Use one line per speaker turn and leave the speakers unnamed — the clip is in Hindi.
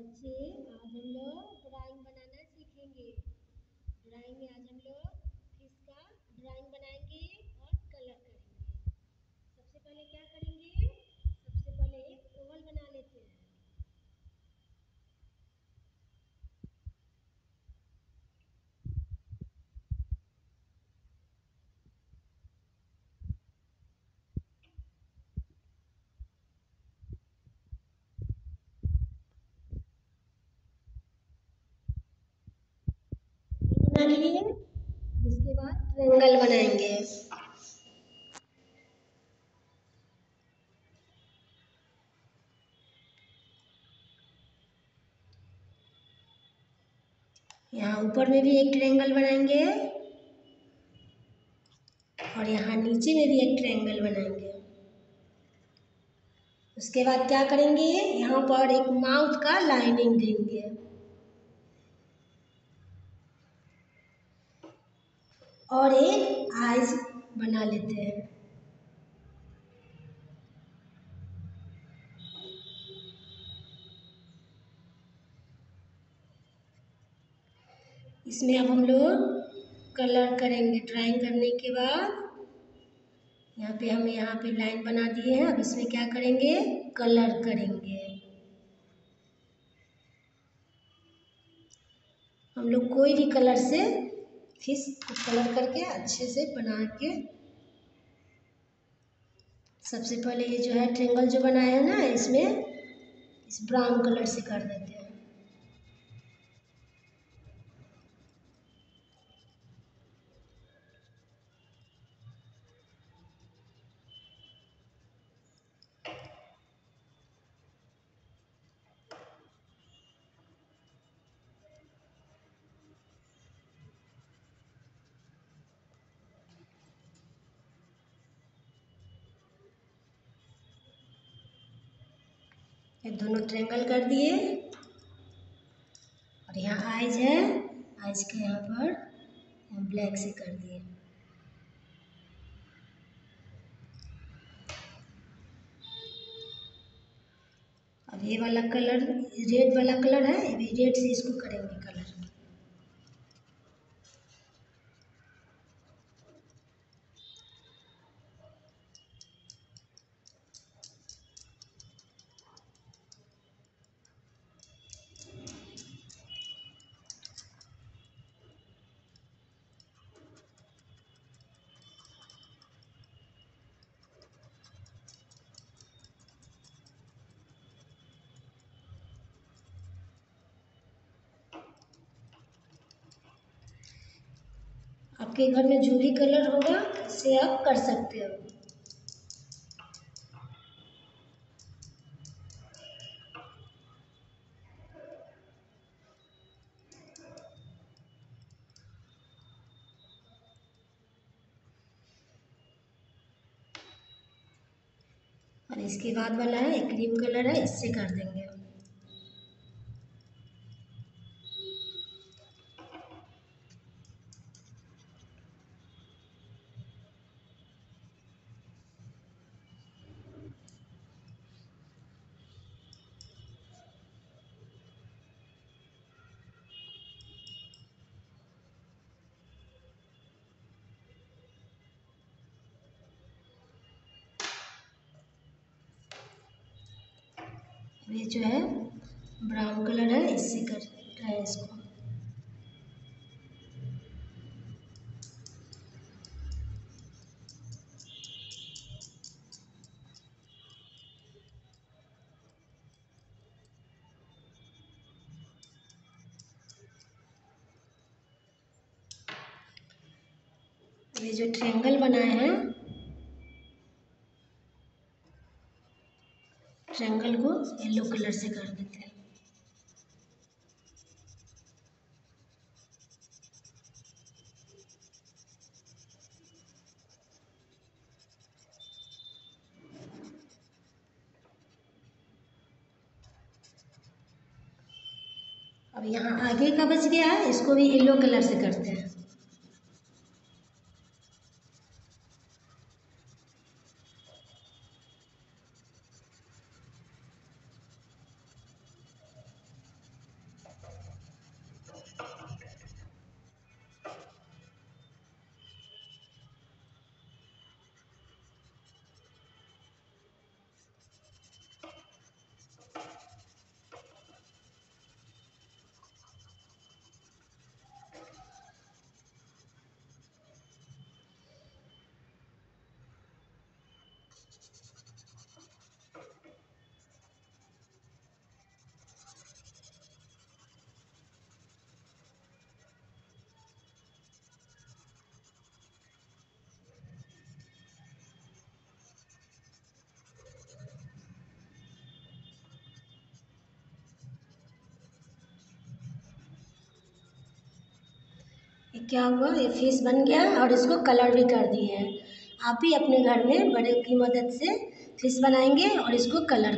बच्चे, आज हम लोग ड्राइंग बनाना सीखेंगे। ड्राइंग में आज हम लोग फ़िश का ड्राइंग बनाएँगे और कलर करेंगे सबसे पहले क्या करेंगे सबसे पहले एक ओवल बना लेते हैं बना लिए? इसके बाद ट्रेंगल बनाएँगे। यहाँ ऊपर में भी एक ट्रेंगल बनाएँगे और यहाँ नीचे में भी एक ट्रेंगल बनाएँगे। उसके बाद क्या करेंगे? यहाँ पर एक माउथ का लाइनिंग देंगे। और एक आइज़ बना लेते हैं। इसमें अब हम लोग कलर करेंगे। ड्राइंग करने के बाद यहाँ पे हम यहाँ पे लाइन बना दिए हैं। अब इसमें क्या करेंगे? कलर करेंगे। हम लोग कोई भी कलर से फ़िश को कलर करके अच्छे से बना के। सबसे पहले ये जो है ट्रेंगल जो बनाया है ना इसमें, इस ब्राउन कलर से कर देते हैं। ये दोनों ट्रेंगल कर दिए। और यहाँ आइज़ है। आइज़ के यहाँ पर ब्लैक से कर दिए। अब ये वाला कलर रेड वाला कलर है, ये रेड से इसको करेंगे कलर आपके घर में जो भी कलर होगा उससे आप कर सकते हो। और इसके बाद वाला है क्रीम कलर है, इससे कर देंगे। ये जो है ब्राउन कलर है इससे कर रहे हैं इसको। ये जो ट्रेंगल बनाए हैं ट्रैंगल को येलो कलर से कर देते हैं। अब यहाँ आगे का बच गया है, इसको भी येलो कलर से करते हैं। ये क्या हुआ? ये फ़िश बन गया और इसको कलर भी कर दिए हैं। आप ही अपने घर में बड़े की मदद से फ़िश बनाएँगे और इसको कलर